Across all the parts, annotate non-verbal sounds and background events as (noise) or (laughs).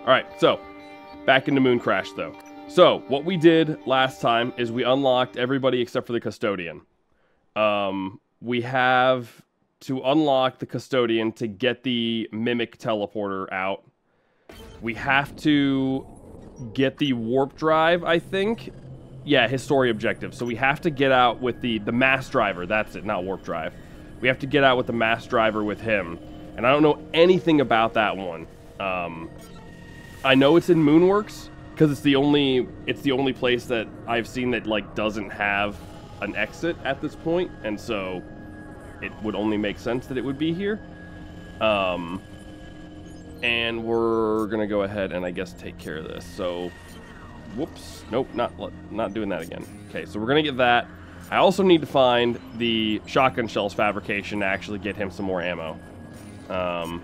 All right, so back into Moon Crash though. So what we did last time is we unlocked everybody except for the custodian. Um, we have to unlock the custodian to get the mimic teleporter out. We have to get the warp drive, I think. Yeah, his story objective. So we have to get out with the the mass driver. That's it, not warp drive. We have to get out with the mass driver with him. And I don't know anything about that one. Um, I know it's in Moonworks because it's the only it's the only place that I've seen that like doesn't have an exit at this point, and so it would only make sense that it would be here. Um, and we're gonna go ahead and I guess take care of this. So, whoops, nope, not not doing that again. Okay, so we're gonna get that. I also need to find the shotgun shells fabrication to actually get him some more ammo. Um,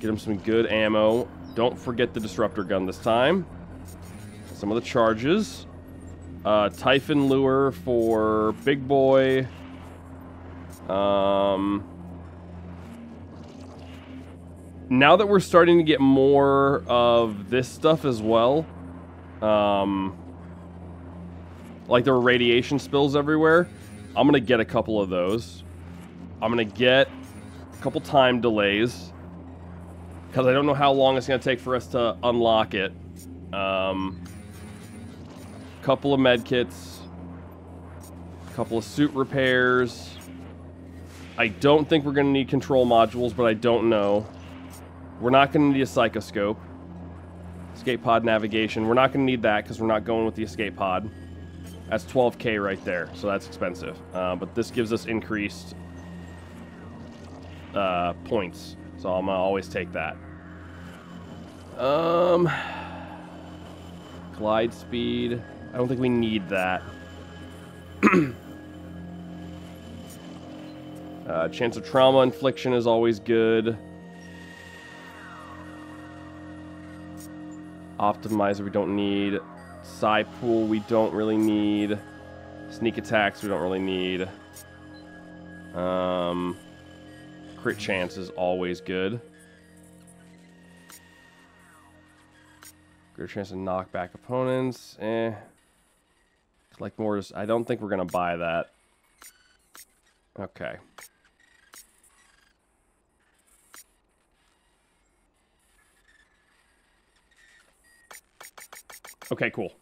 get him some good ammo. Don't forget the disruptor gun this time. Some of the charges. Uh, Typhon lure for Big Boy. Um, now that we're starting to get more of this stuff as well, um, like there were radiation spills everywhere, I'm going to get a couple of those. I'm going to get a couple time delays because I don't know how long it's going to take for us to unlock it. Um, couple of med medkits, couple of suit repairs. I don't think we're going to need control modules, but I don't know. We're not going to need a psychoscope. Escape pod navigation. We're not going to need that because we're not going with the escape pod. That's 12k right there, so that's expensive. Uh, but this gives us increased uh, points, so I'm gonna always take that. Um, glide speed. I don't think we need that. (clears throat) uh, chance of trauma infliction is always good. Optimizer we don't need. Psi pool we don't really need. Sneak attacks we don't really need. Um, crit chance is always good. Greater chance to knock back opponents. Eh. Like more, I don't think we're going to buy that. Okay. Okay, cool.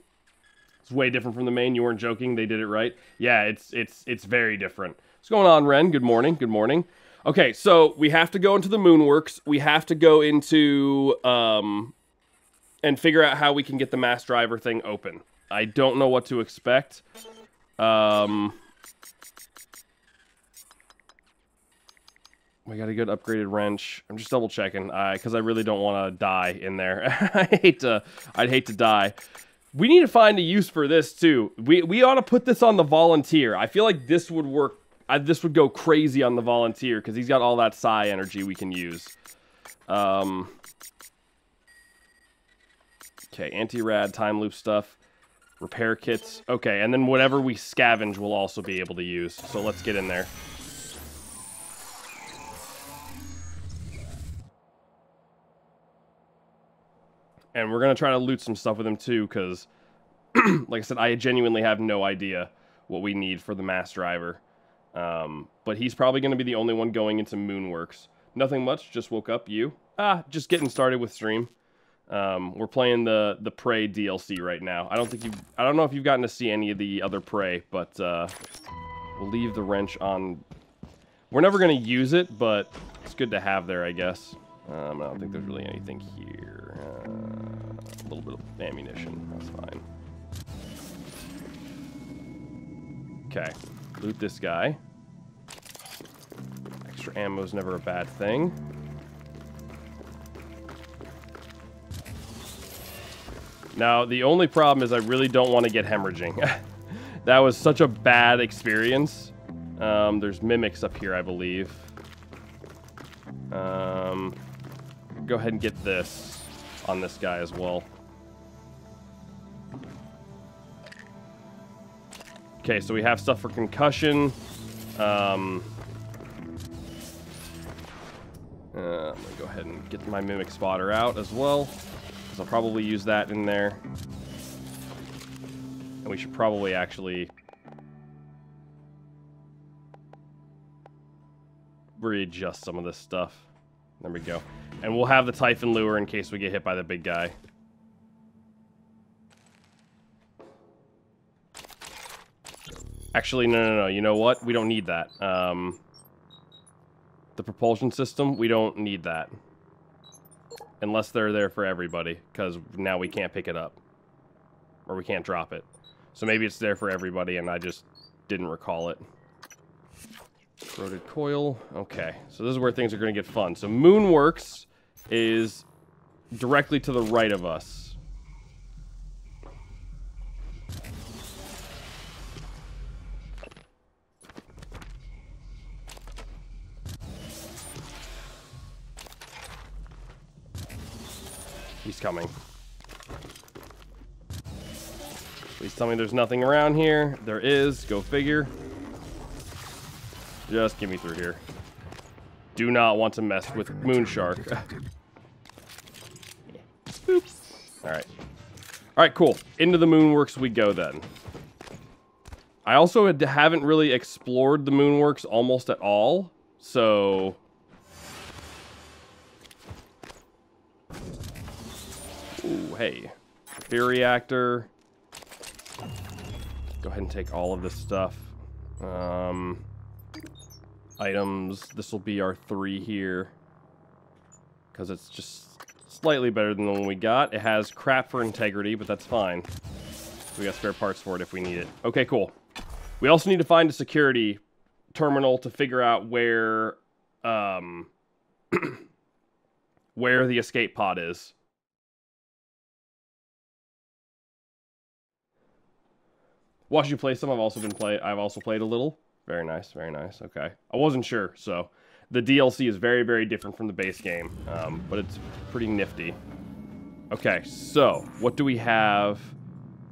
It's way different from the main. You weren't joking. They did it right. Yeah, it's it's it's very different. What's going on, Ren? Good morning. Good morning. Okay, so we have to go into the Moonworks. We have to go into um and figure out how we can get the mass driver thing open. I don't know what to expect. Um, we got a good upgraded wrench. I'm just double checking because I, I really don't want to die in there. (laughs) I hate to. I'd hate to die. We need to find a use for this too. We we ought to put this on the volunteer. I feel like this would work. I, this would go crazy on the volunteer because he's got all that psi energy we can use. Um. Okay, anti-rad, time loop stuff. Repair kits. Okay, and then whatever we scavenge we'll also be able to use. So let's get in there. And we're going to try to loot some stuff with him too, because, (clears throat) like I said, I genuinely have no idea what we need for the mass driver. Um, but he's probably going to be the only one going into Moonworks. Nothing much, just woke up. You? Ah, just getting started with stream. Um, we're playing the the Prey DLC right now. I don't think you I don't know if you've gotten to see any of the other Prey, but uh, we'll leave the wrench on. We're never gonna use it, but it's good to have there, I guess. Um, I don't think there's really anything here. Uh, a little bit of ammunition. That's fine. Okay, loot this guy. Extra ammo is never a bad thing. Now, the only problem is I really don't want to get hemorrhaging. (laughs) that was such a bad experience. Um, there's mimics up here, I believe. Um, go ahead and get this on this guy as well. Okay, so we have stuff for concussion. Um, Uh, I'm going to go ahead and get my Mimic Spotter out as well. Because I'll probably use that in there. And we should probably actually... readjust some of this stuff. There we go. And we'll have the Typhon Lure in case we get hit by the big guy. Actually, no, no, no. You know what? We don't need that. Um, the propulsion system, we don't need that. Unless they're there for everybody, because now we can't pick it up. Or we can't drop it. So maybe it's there for everybody, and I just didn't recall it. Corroded coil. Okay, so this is where things are going to get fun. So Moonworks is directly to the right of us. He's coming. Please tell me there's nothing around here. There is. Go figure. Just get me through here. Do not want to mess with Moonshark. Boop. Alright. Alright, cool. Into the Moonworks we go then. I also haven't really explored the Moonworks almost at all, so hey. Fear reactor. Go ahead and take all of this stuff. Um, items. This will be our three here. Because it's just slightly better than the one we got. It has crap for integrity, but that's fine. We got spare parts for it if we need it. Okay, cool. We also need to find a security terminal to figure out where um, (clears throat) where the escape pod is. Watched you play some. I've also been play. I've also played a little. Very nice. Very nice. Okay. I wasn't sure, so the DLC is very, very different from the base game, um, but it's pretty nifty. Okay, so what do we have?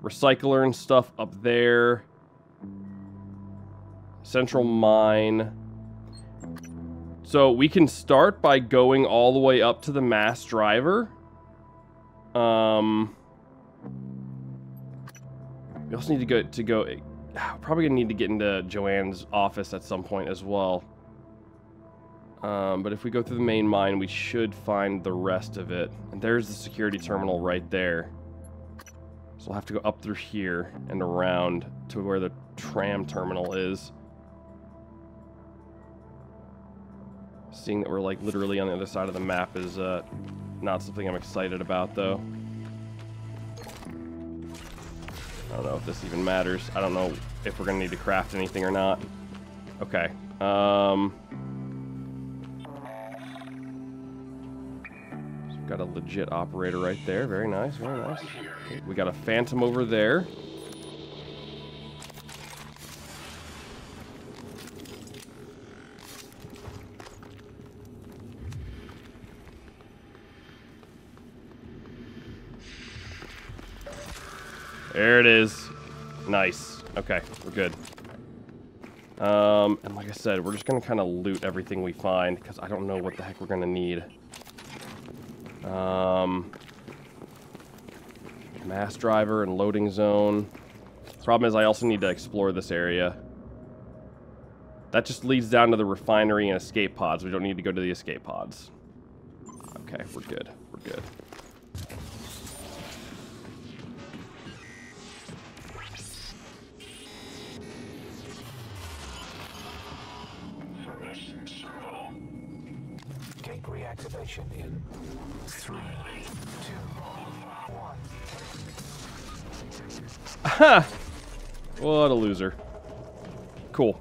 Recycler and stuff up there. Central mine. So we can start by going all the way up to the mass driver. Um, we also need to go to go. (sighs) Probably gonna need to get into Joanne's office at some point as well. Um, but if we go through the main mine, we should find the rest of it. And there's the security terminal right there. So we'll have to go up through here and around to where the tram terminal is. Seeing that we're like literally on the other side of the map is uh, not something I'm excited about though. I don't know if this even matters. I don't know if we're going to need to craft anything or not. Okay. Um, so got a legit operator right there. Very nice, very nice. We got a phantom over there. There it is. Nice. Okay, we're good. Um, and like I said, we're just going to kind of loot everything we find, because I don't know what the heck we're going to need. Um, mass driver and loading zone. Problem is I also need to explore this area. That just leads down to the refinery and escape pods. We don't need to go to the escape pods. Okay, we're good. We're good. What a loser. Cool.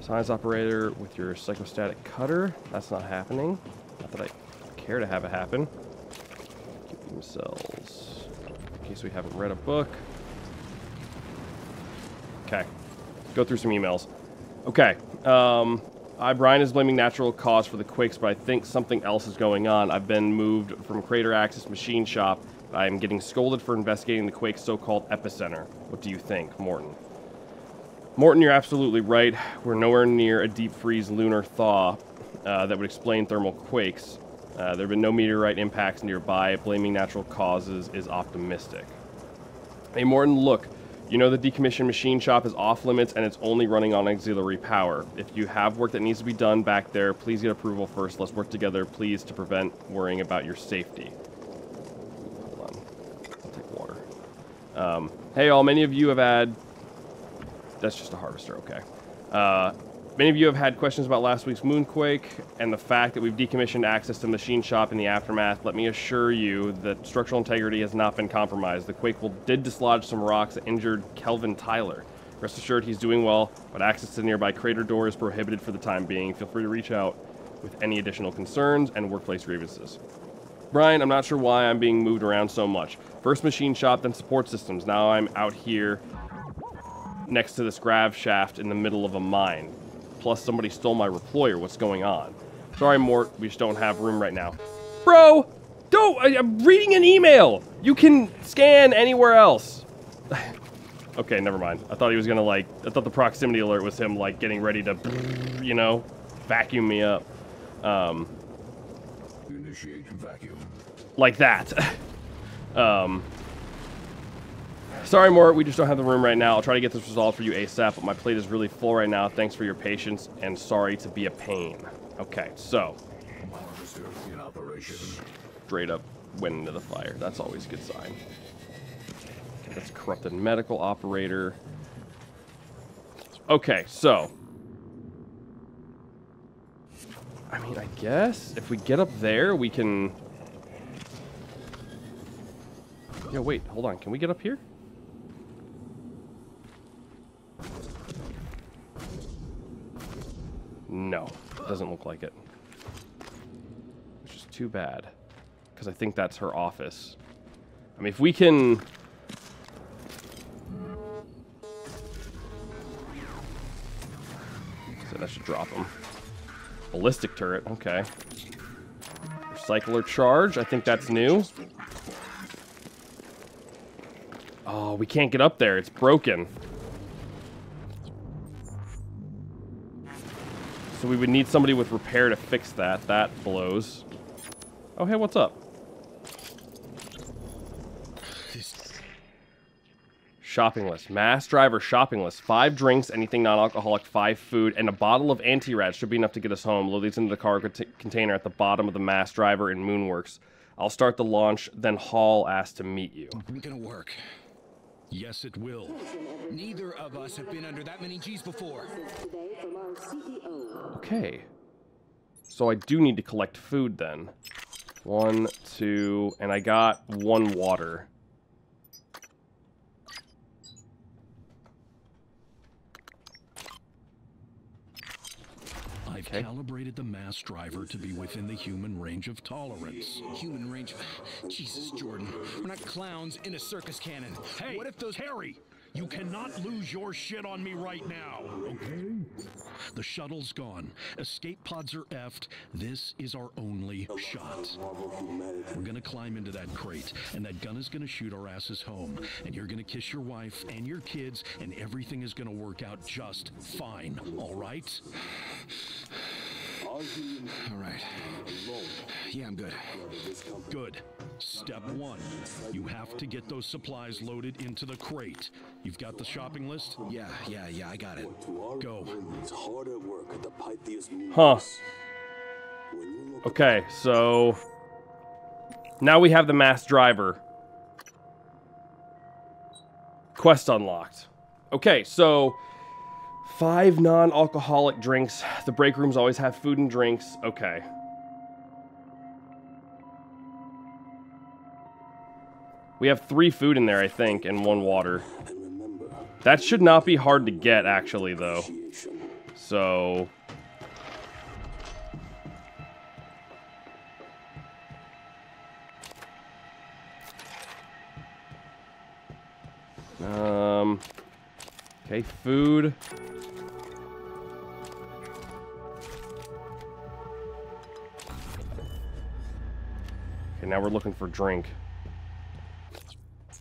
Science operator with your psychostatic cutter. That's not happening. Not that I care to have it happen. Keep cells. In case we haven't read a book. Okay. Go through some emails. Okay. Um, I, Brian is blaming natural cause for the quakes, but I think something else is going on. I've been moved from Crater Access Machine Shop. I am getting scolded for investigating the quake's so-called epicenter. What do you think, Morton? Morton, you're absolutely right. We're nowhere near a deep freeze lunar thaw. uh, that would explain thermal quakes. Uh, there have been no meteorite impacts nearby. Blaming natural causes is optimistic. Hey, Morton, look. You know the decommissioned machine shop is off limits and it's only running on auxiliary power. If you have work that needs to be done back there, please get approval first. Let's work together, please, to prevent worrying about your safety. Hold on. I'll take water. Um, hey, all. Many of you have had. That's just a harvester, okay. Uh, Many of you have had questions about last week's moonquake and the fact that we've decommissioned access to the machine shop in the aftermath. Let me assure you that structural integrity has not been compromised. The quake will did dislodge some rocks that injured Kelvin Tyler. Rest assured he's doing well, but access to the nearby crater door is prohibited for the time being. Feel free to reach out with any additional concerns and workplace grievances. Brian, I'm not sure why I'm being moved around so much. First machine shop, then support systems. Now I'm out here next to this grav shaft in the middle of a mine plus somebody stole my reployer. What's going on? Sorry, Mort, we just don't have room right now. Bro, don't, I, I'm reading an email. You can scan anywhere else. (laughs) okay, never mind. I thought he was gonna like, I thought the proximity alert was him like getting ready to, you know, vacuum me up. Um, Initiate vacuum. Like that. um, Sorry, Mort, we just don't have the room right now. I'll try to get this resolved for you ASAP, but my plate is really full right now. Thanks for your patience, and sorry to be a pain. Okay, so. Straight up went into the fire. That's always a good sign. Okay, that's corrupted medical operator. Okay, so. I mean, I guess if we get up there, we can... Yo, wait, hold on. Can we get up here? No, doesn't look like it. Which is too bad. Because I think that's her office. I mean, if we can... So that should drop them. Ballistic turret, okay. Recycler charge, I think that's new. Oh, we can't get up there, it's broken. So we would need somebody with repair to fix that. That blows. Oh, hey, what's up? Shopping list. Mass driver shopping list. Five drinks, anything non-alcoholic, five food, and a bottle of anti-rad should be enough to get us home. Load these into the cargo container at the bottom of the mass driver in Moonworks. I'll start the launch, then Hall asked to meet you. Ain't gonna work. Yes, it will. Neither of us have been under that many G's before. Okay. So I do need to collect food then. One, two, and I got one water. I've Okay. calibrated the mass driver to be within the human range of tolerance. Human range of... (sighs) Jesus, Jordan. We're not clowns in a circus cannon. Hey, what if those... Harry! You cannot lose your shit on me right now, okay? The shuttle's gone. Escape pods are effed. This is our only shot. We're gonna climb into that crate, and that gun is gonna shoot our asses home. And you're gonna kiss your wife and your kids, and everything is gonna work out just fine, all right? All right. Yeah, I'm good. Good. Step one. You have to get those supplies loaded into the crate. You've got the shopping list? Yeah, yeah, yeah, I got it. Go. It's hard at work at the Pytheas Huh. When you look Okay, so... Now we have the mass driver. Quest unlocked. Okay, so... Five non-alcoholic drinks. The break rooms always have food and drinks. Okay. We have three food in there, I think, and one water. That should not be hard to get, actually, though. So... Um... Okay, food. Now we're looking for drink.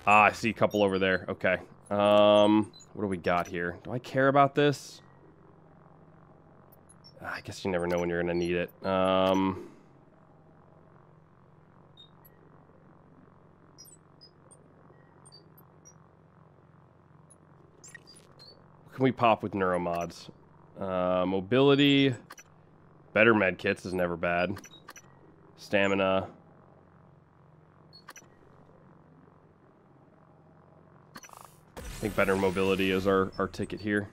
Ah, I see a couple over there. Okay. Um, what do we got here? Do I care about this? I guess you never know when you're gonna need it. Um, can we pop with neuromods? Uh, mobility, better med kits is never bad. Stamina. I think better mobility is our, our ticket here.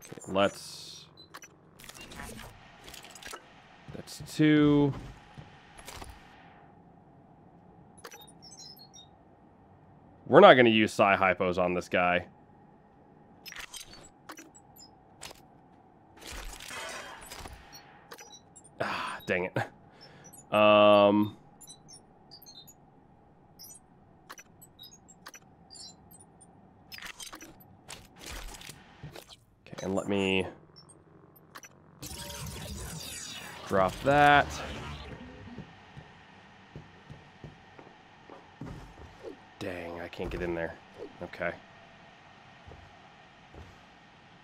Okay, let's... That's two. We're not going to use Psi Hypos on this guy. Ah, dang it. Um... and let me drop that. Dang, I can't get in there. Okay.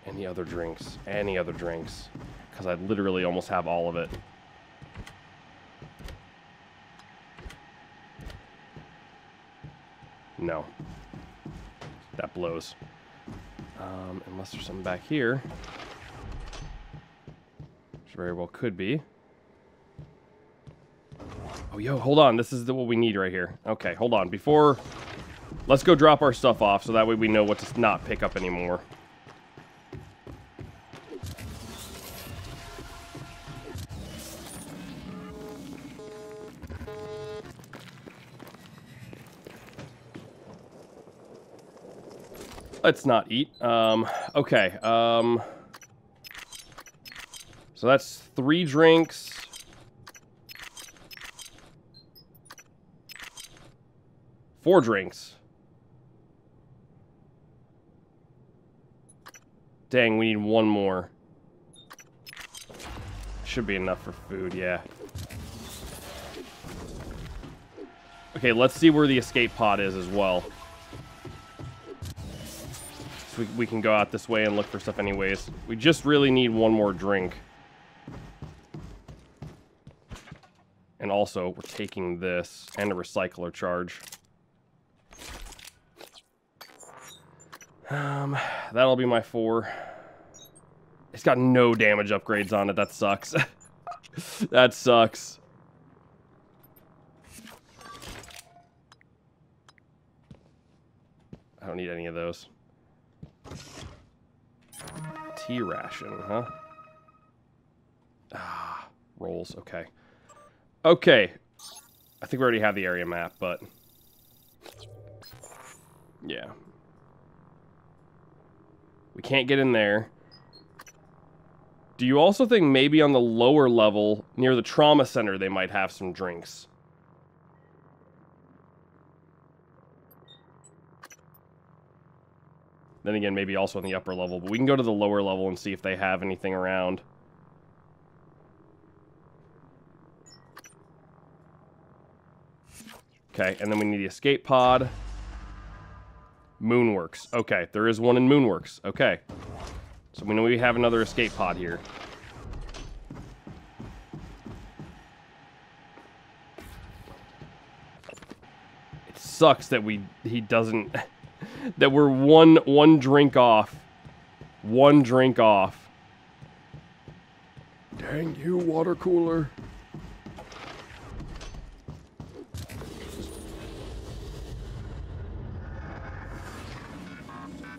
Any other drinks? Any other drinks? Because I literally almost have all of it. No. That blows. Um, unless there's something back here. Which very well could be. Oh, yo, hold on. This is the, what we need right here. Okay, hold on. Before... Let's go drop our stuff off so that way we know what to not pick up anymore. Let's not eat. Um, okay. Um, so that's three drinks. Four drinks. Dang, we need one more. Should be enough for food, yeah. Okay, let's see where the escape pod is as well. We, we can go out this way and look for stuff anyways. We just really need one more drink. And also, we're taking this and a recycler charge. Um, that'll be my four. It's got no damage upgrades on it. That sucks. (laughs) that sucks. I don't need any of those. Tea ration, huh? Ah, rolls. Okay. Okay. I think we already have the area map, but... Yeah. We can't get in there. Do you also think maybe on the lower level, near the trauma center, they might have some drinks? Then again, maybe also on the upper level. But we can go to the lower level and see if they have anything around. Okay, and then we need the escape pod. Moonworks. Okay, there is one in Moonworks. Okay. So we know we have another escape pod here. It sucks that we he doesn't that we're one one drink off. One drink off. Dang you, water cooler.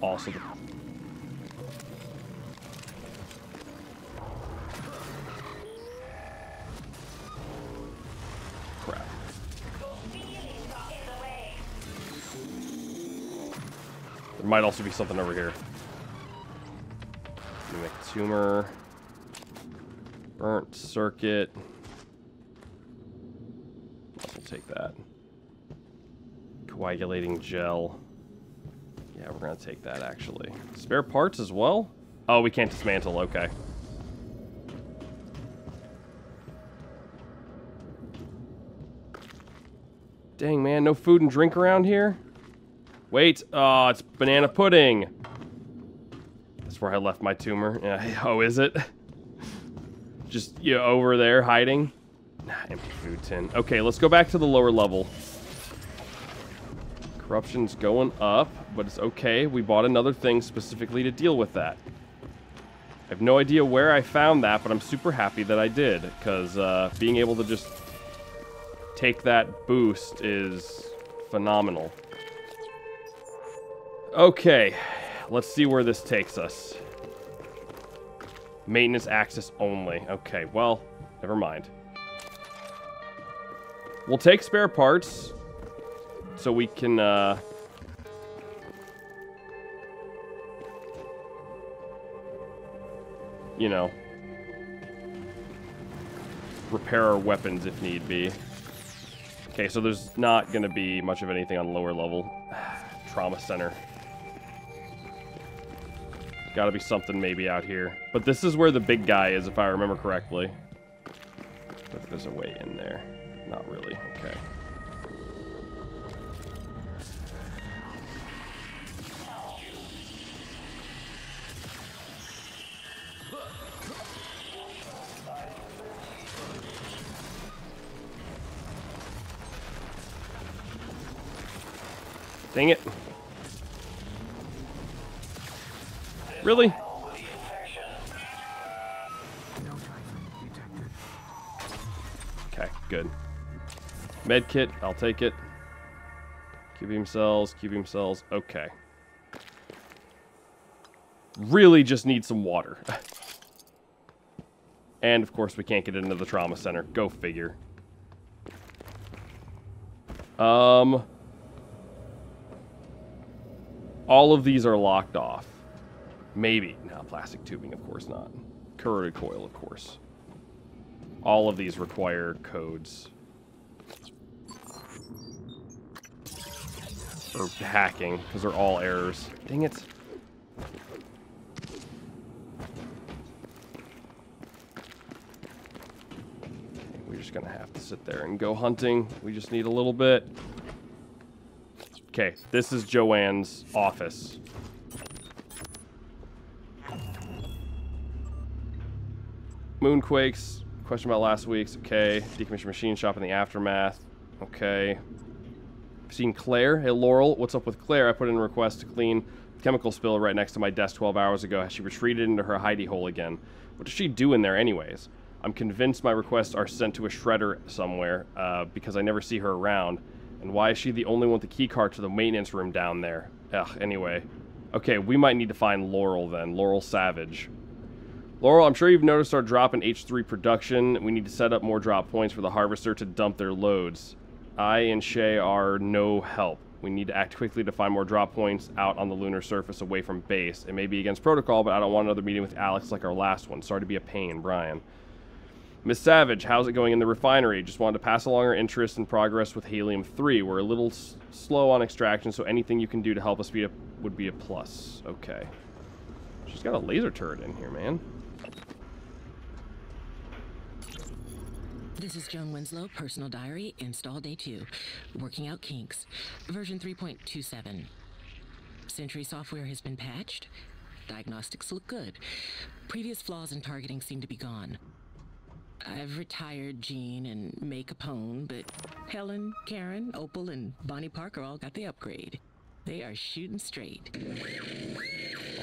Also, crap. Might also be something over here. Mimic tumor. Burnt circuit. We'll take that. Coagulating gel. Yeah, we're gonna take that actually. Spare parts as well? Oh, we can't dismantle, okay. Dang, man, no food and drink around here? Wait, oh, it's banana pudding. That's where I left my tumor. Yeah. (laughs) Oh, is it? Just you know, over there hiding. Nah, empty food tin. Okay, let's go back to the lower level. Corruption's going up, but it's okay. We bought another thing specifically to deal with that. I have no idea where I found that, but I'm super happy that I did, because uh, being able to just take that boost is phenomenal. Okay, let's see where this takes us. Maintenance access only. Okay, well, never mind. We'll take spare parts so we can, uh... You know, repair our weapons if need be. Okay, so there's not going to be much of anything on lower level. (sighs) Trauma center. Got to be something maybe out here. But this is where the big guy is, if I remember correctly. But there's a way in there. Not really. Okay. Dang it. Really? Okay, good. Medkit, I'll take it. Cubium cells, cubium cells, okay. Really just need some water. (laughs) and of course we can't get into the trauma center. Go figure. Um... All of these are locked off. Maybe. No, plastic tubing, of course not. Corroded coil, of course. All of these require codes. Or hacking, because they're all errors. Dang it. We're just gonna have to sit there and go hunting. We just need a little bit. Okay, this is Joanne's office. Moonquakes. Question about last week's. Okay. Decommissioned machine shop in the aftermath. Okay. Seen Claire. Hey, Laurel. What's up with Claire? I put in a request to clean chemical spill right next to my desk 12 hours ago. Has She retreated into her hidey hole again. What does she do in there anyways? I'm convinced my requests are sent to a shredder somewhere uh, because I never see her around. And why is she the only one with the key card to the maintenance room down there? Ugh, anyway. Okay, we might need to find Laurel then. Laurel Savage. Laurel, I'm sure you've noticed our drop in H3 production. We need to set up more drop points for the harvester to dump their loads. I and Shay are no help. We need to act quickly to find more drop points out on the lunar surface away from base. It may be against protocol, but I don't want another meeting with Alex like our last one. Sorry to be a pain, Brian. Miss Savage, how's it going in the refinery? Just wanted to pass along our interest and progress with Helium-3. We're a little slow on extraction, so anything you can do to help us speed up would be a plus. Okay. She's got a laser turret in here, man. This is Joan Winslow, personal diary, install day two. Working out kinks. Version 3.27. Sentry software has been patched. Diagnostics look good. Previous flaws in targeting seem to be gone. I've retired Jean and May Capone, but Helen, Karen, Opal, and Bonnie Parker all got the upgrade. They are shooting straight.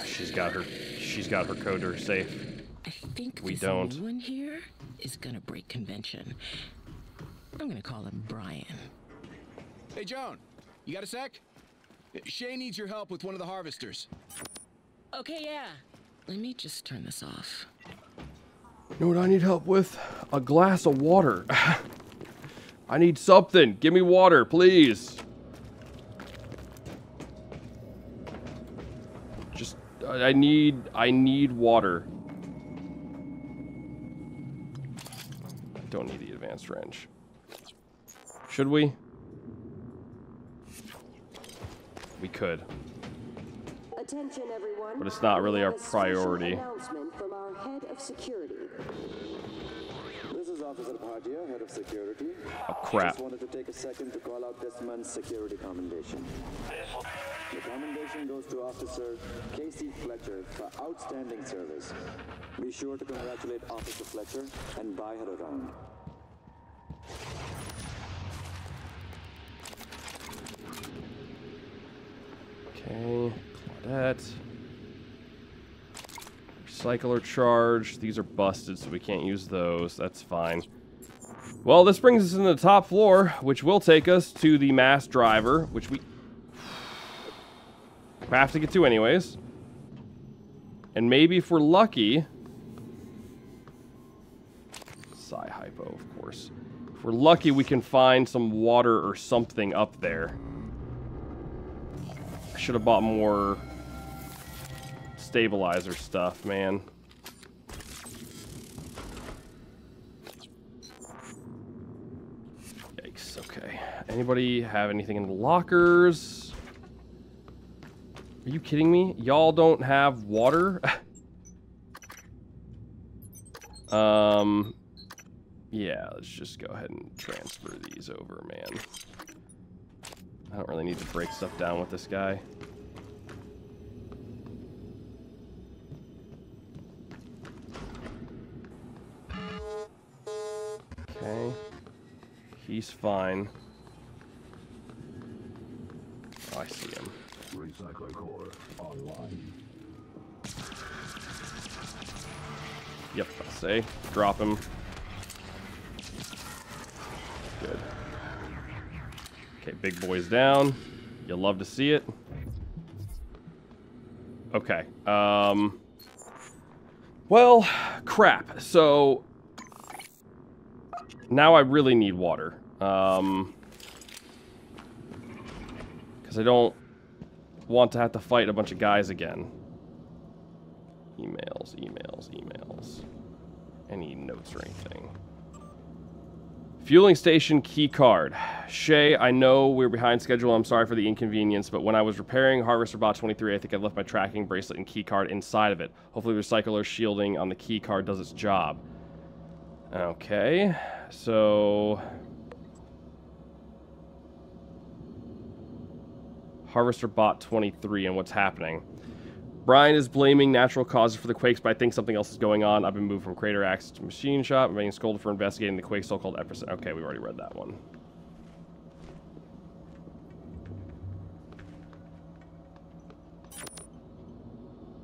She's got her. She's got her coder safe. I think we this don't. new one here is gonna break convention. I'm gonna call him Brian. Hey, Joan, you got a sec? Shay needs your help with one of the harvesters. Okay, yeah. Let me just turn this off. You know what I need help with? A glass of water. (sighs) I need something. Give me water, please. Just, I need, I need water. Don't need the advanced wrench. Should we? We could. Attention, everyone. But it's not really our have a special priority. Announcement from our head of security. This is Officer Bhatia, head of security. Oh, crap. Just wanted to take a second to call out this month's security commendation. The commendation goes to Officer Casey Fletcher for outstanding service. Be sure to congratulate Officer Fletcher and buy her around. Okay, Claudette. Recycler charge. These are busted, so we can't use those. That's fine. Well, this brings us into the top floor, which will take us to the mass driver, which we have to get to anyways. And maybe if we're lucky... Psi hypo, of course. If we're lucky, we can find some water or something up there. I should have bought more stabilizer stuff, man. Yikes, okay. Anybody have anything in the lockers? Are you kidding me? Y'all don't have water? (laughs) um, yeah, let's just go ahead and transfer these over, man. I don't really need to break stuff down with this guy. Okay. He's fine. Oh, I see him. Recycler core online. Yep, I say. Drop him. Good. Okay, big boy's down. You'll love to see it. Okay. Um. Well, crap. So now I really need water. Um. Because I don't want to have to fight a bunch of guys again. Emails, emails, emails. Any notes or anything. Fueling station key card. Shay, I know we're behind schedule. I'm sorry for the inconvenience, but when I was repairing Harvester Bot 23, I think I left my tracking bracelet and key card inside of it. Hopefully, the recycler shielding on the key card does its job. Okay, so. Harvester Bot 23 and what's happening. Brian is blaming natural causes for the quakes, but I think something else is going on. I've been moved from Crater Axe to Machine Shop. I'm being scolded for investigating the quake, so-called Epicenter. Okay, we've already read that one.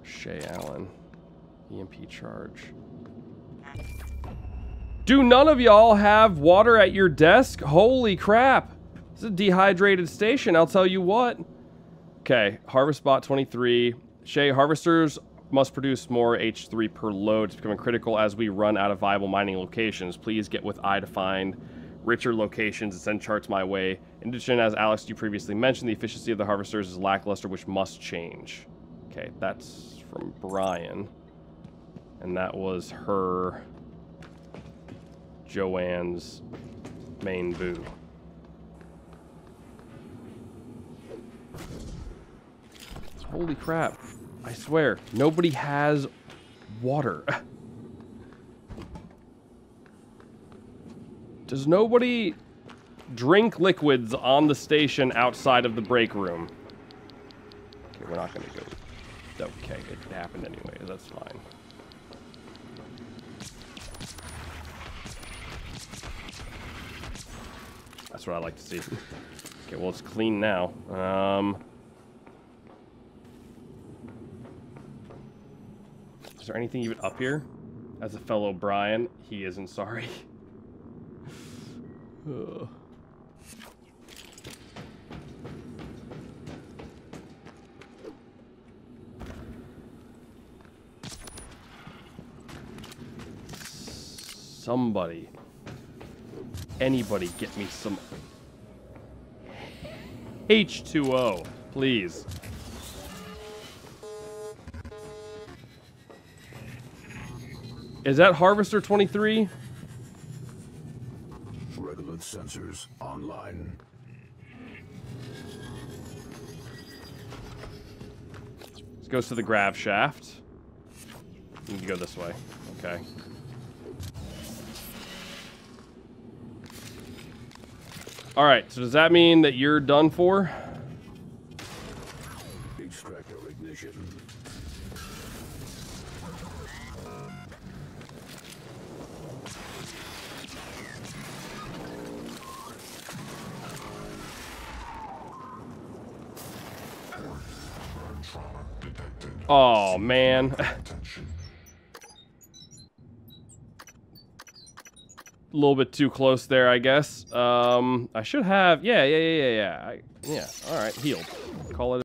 Shay Allen. EMP charge. Do none of y'all have water at your desk? Holy crap. This is a dehydrated station, I'll tell you what. Okay, Harvest Bot 23. Shay, harvesters must produce more H3 per load. It's becoming critical as we run out of viable mining locations. Please get with I to find richer locations and send charts my way. In addition, as Alex, you previously mentioned, the efficiency of the harvesters is lackluster, which must change. Okay, that's from Brian. And that was her, Joanne's main boo. Holy crap. I swear, nobody has water. (laughs) Does nobody drink liquids on the station outside of the break room? Okay, we're not gonna go. Okay, it happened anyway. That's fine. That's what I like to see. (laughs) okay, well it's clean now. Um. Is there anything even up here? As a fellow Brian, he isn't sorry. (sighs) Somebody, anybody get me some H2O, please. Is that Harvester 23? Regolith sensors online. This goes to the grav shaft. You need to go this way. Okay. Alright, so does that mean that you're done for? Oh, man. A little bit too close there, I guess. Um, I should have... Yeah, yeah, yeah, yeah, yeah. I, yeah, all right, healed.